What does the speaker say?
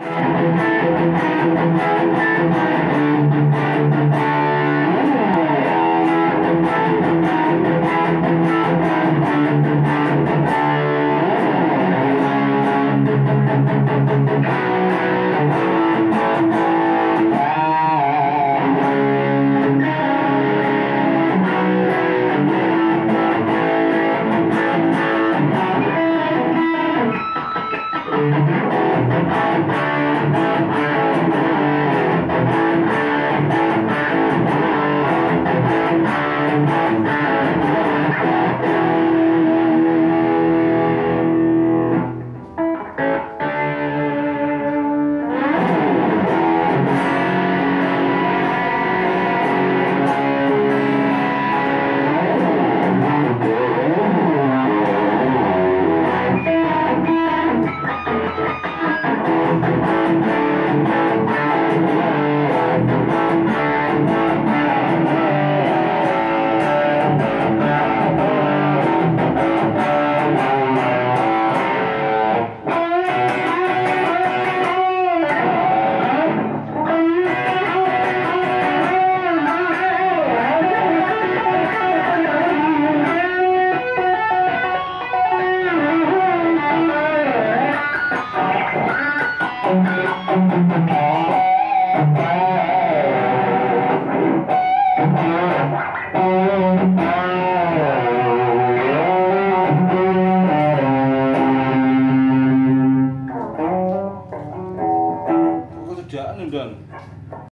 Thank Thank you. kerjaan dan